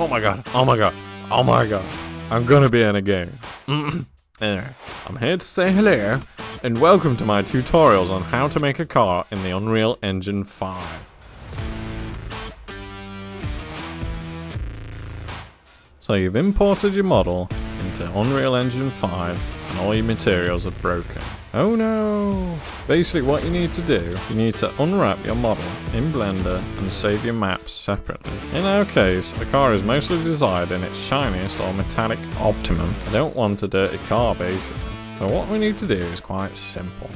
Oh my god. Oh my god. Oh my god. I'm gonna be in a game. Mm-hmm. anyway, I'm here to say hello and welcome to my tutorials on how to make a car in the Unreal Engine 5. So you've imported your model into Unreal Engine 5 and all your materials are broken. Oh no! Basically what you need to do, you need to unwrap your model in Blender and save your maps separately. In our case, a car is mostly desired in its shiniest or metallic optimum. I don't want a dirty car basically. So what we need to do is quite simple.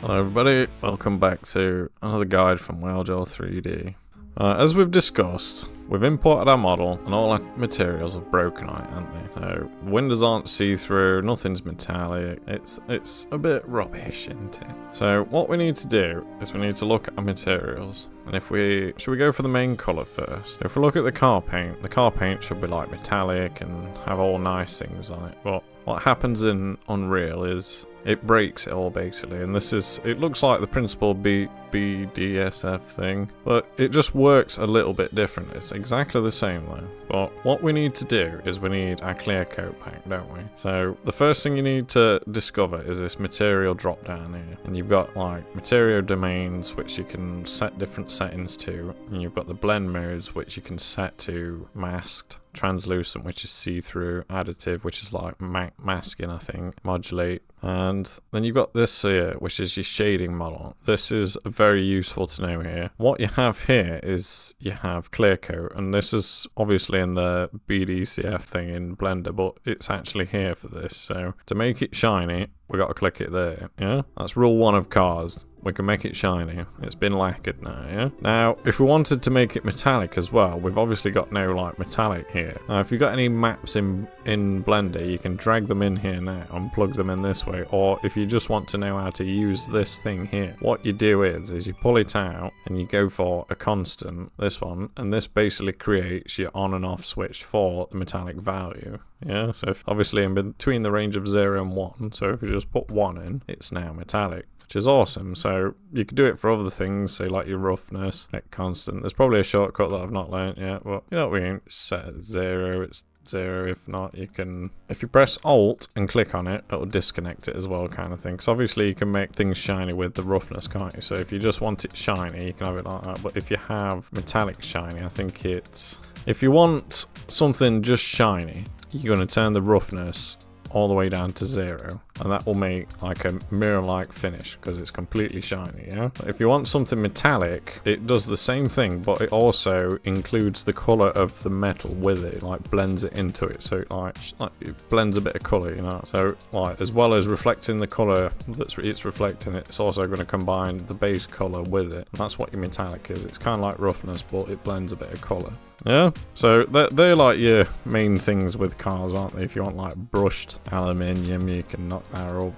Hello everybody, welcome back to another guide from Walejaw 3D. Uh, as we've discussed, we've imported our model and all our materials are broken aren't they? So windows aren't see-through, nothing's metallic, it's it's a bit rubbish, isn't it? So what we need to do is we need to look at our materials. And if we, should we go for the main colour first? If we look at the car paint, the car paint should be like metallic and have all nice things on it. But what happens in Unreal is it breaks it all basically and this is it looks like the principal B, BDSF thing but it just works a little bit different exactly the same though. But what we need to do is we need our clear coat pack don't we? So the first thing you need to discover is this material drop down here. And you've got like material domains which you can set different settings to. And you've got the blend modes which you can set to masked translucent, which is see-through, additive, which is like ma masking, I think, modulate. And then you've got this here, which is your shading model. This is very useful to know here. What you have here is you have clear coat, and this is obviously in the BDCF thing in Blender, but it's actually here for this. So to make it shiny, we got to click it there, yeah? That's rule one of cars. We can make it shiny. It's been lacquered now, yeah? Now, if we wanted to make it metallic as well, we've obviously got no, like, metallic here. Now, if you've got any maps in, in Blender, you can drag them in here now and plug them in this way. Or if you just want to know how to use this thing here, what you do is, is you pull it out and you go for a constant, this one, and this basically creates your on and off switch for the metallic value. Yeah, so if, obviously in between the range of 0 and 1, so if you just put 1 in, it's now metallic which is awesome. So you could do it for other things, say like your roughness, like constant. There's probably a shortcut that I've not learned yet, but you know what mean? Set at zero, it's zero. If not, you can, if you press Alt and click on it, it'll disconnect it as well, kind of thing. Because obviously you can make things shiny with the roughness, can't you? So if you just want it shiny, you can have it like that. But if you have metallic shiny, I think it's, if you want something just shiny, you're going to turn the roughness all the way down to zero and that will make like a mirror-like finish because it's completely shiny, yeah? If you want something metallic, it does the same thing, but it also includes the color of the metal with it, like blends it into it, so it like, it blends a bit of color, you know? So like, as well as reflecting the color that's it's reflecting, it's also going to combine the base color with it. And that's what your metallic is. It's kind of like roughness, but it blends a bit of color. Yeah, so they're, they're like your main things with cars, aren't they? If you want like brushed aluminium, you can knock that up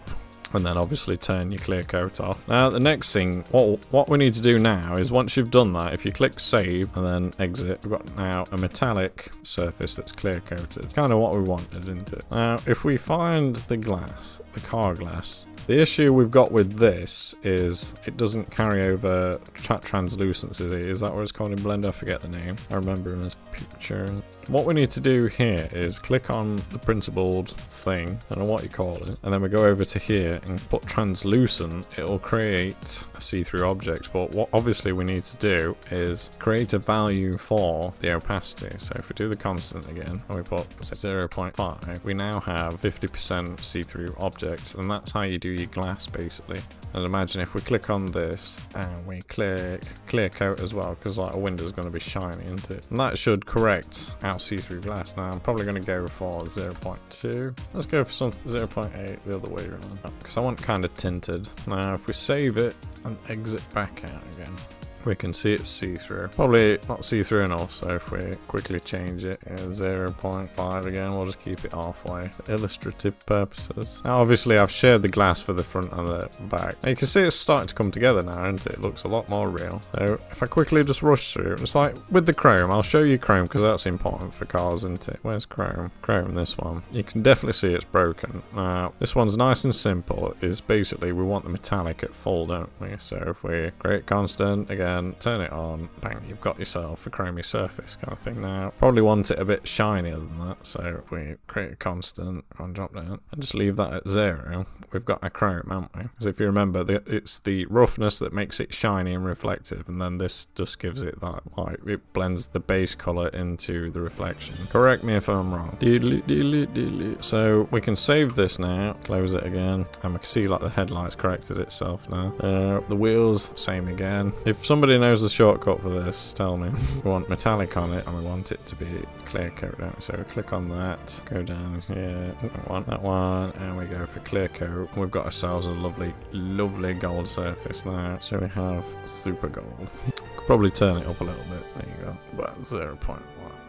and then obviously turn your clear coat off. Now the next thing, what, what we need to do now is once you've done that, if you click save and then exit, we've got now a metallic surface that's clear coated. It's kind of what we wanted, isn't it? Now if we find the glass, the car glass, the issue we've got with this is it doesn't carry over tra translucency. Is that what it's called in Blender? I forget the name. I remember in this picture. What we need to do here is click on the principled thing, I don't know what you call it, and then we go over to here and put translucent. It'll create a see-through object, but what obviously we need to do is create a value for the opacity. So if we do the constant again, and we put 0.5, we now have 50% see-through object, and that's how you do your glass basically. And imagine if we click on this and we click clear coat as well, because like a window is going to be shiny, isn't it? And that should correct our see-through glass. Now I'm probably going to go for 0.2. Let's go for some 0.8 the other way around, because I want kind of tinted. Now if we save it and exit back out again, we can see it's see-through. Probably not see-through enough, so if we quickly change it uh, to 0.5 again, we'll just keep it halfway for illustrative purposes. Now obviously I've shared the glass for the front and the back. Now you can see it's starting to come together now, isn't it? It looks a lot more real. So if I quickly just rush through, it's like with the chrome, I'll show you chrome because that's important for cars, isn't it? Where's chrome? Chrome, this one. You can definitely see it's broken. Now this one's nice and simple. Is basically we want the metallic at full, don't we? So if we create constant, again, again, turn it on, bang, you've got yourself a chromy surface kind of thing now. Probably want it a bit shinier than that, so we create a constant on drop down and just leave that at zero. We've got a chrome, haven't we? Because if you remember, the, it's the roughness that makes it shiny and reflective, and then this just gives it that light. It blends the base color into the reflection. Correct me if I'm wrong. So we can save this now, close it again, and we can see like the headlights corrected itself now. Uh, the wheels, same again. If somebody knows the shortcut for this, tell me. we want metallic on it, and we want it to be clear coat. So click on that, go down here, that one, that one, and we go for clear coat. We've got ourselves a lovely, lovely gold surface now. So we have super gold. Could Probably turn it up a little bit. There you go. Well, 0 0.1.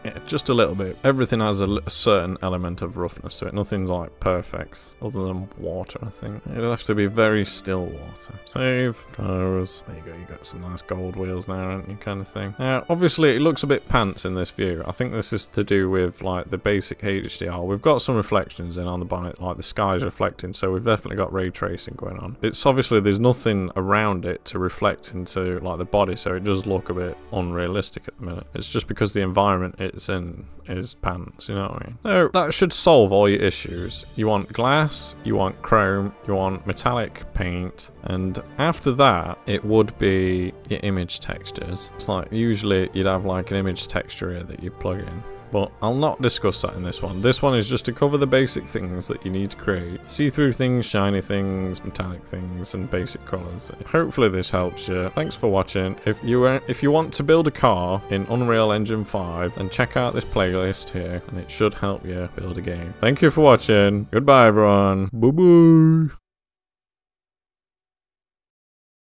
Yeah, just a little bit. Everything has a, certain element of roughness to it. Nothing's like perfect, other than water, I think. It'll have to be very still water. Save, close. There you go, you got some nice gold wheels now, aren't you, kind of thing. Now, obviously, it looks a bit pants in this view. I think this is to do with, like, the basic HDR. We've got some reflections in on the bonnet, like the sky's reflecting, so we've definitely got ray tracing going on. It's obviously, there's nothing around it to reflect into, like, the body, so it does look a bit unrealistic at the minute. It's just because the environment it's in is pants, you know what I mean? So that should solve all your issues. You want glass, you want chrome, you want metallic paint, and after that, it would be your image textures. It's like, usually you'd have like an image texture here that you plug in. But I'll not discuss that in this one. This one is just to cover the basic things that you need to create. See-through things, shiny things, metallic things, and basic colours. Hopefully this helps you. Thanks for watching. If you uh, if you want to build a car in Unreal Engine 5, then check out this playlist here, and it should help you build a game. Thank you for watching. Goodbye, everyone. Bye-bye.